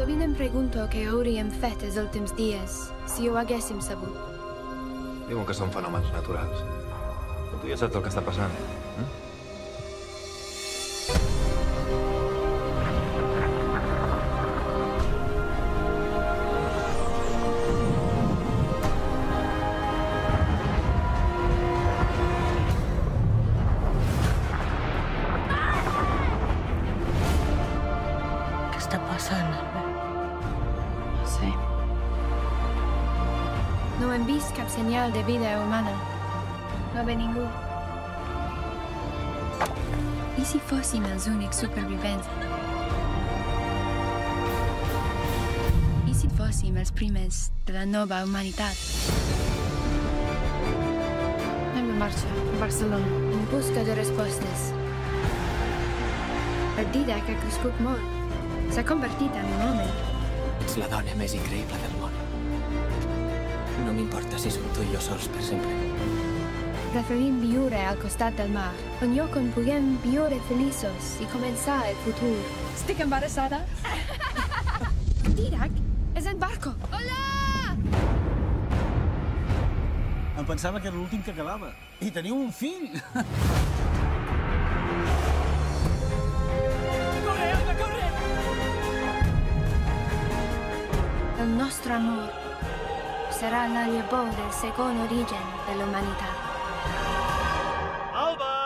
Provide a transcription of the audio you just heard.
Sovint em pregunto què hauríem fet els últims dies si ho haguéssim sabut. Diuen que són fenòmens naturals. Però tu ja saps el que està passant. Eh? Està passant? No sé. No hem vist cap senyal de vida humana. No ve ningú. I si fóssim els únics supervivents? I si fóssim els primers de la nova humanitat? Anem en marxa, a Barcelona, en busca de respostes. El Didac ha crescut molt. S'ha convertit en un home. Ets la dona més increïble del món. No m'importa si som tu i jo sols per sempre. Preferim viure al costat del mar, un lloc on puguem viure feliços i començar el futur. Estic embarassada? Didac, és el barco. Hola! Em pensava que era l'últim que acabava. I teniu un fill! il nostro amore sarà la del secondo origine dell'umanità. Alba!